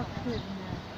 up, couldn't I?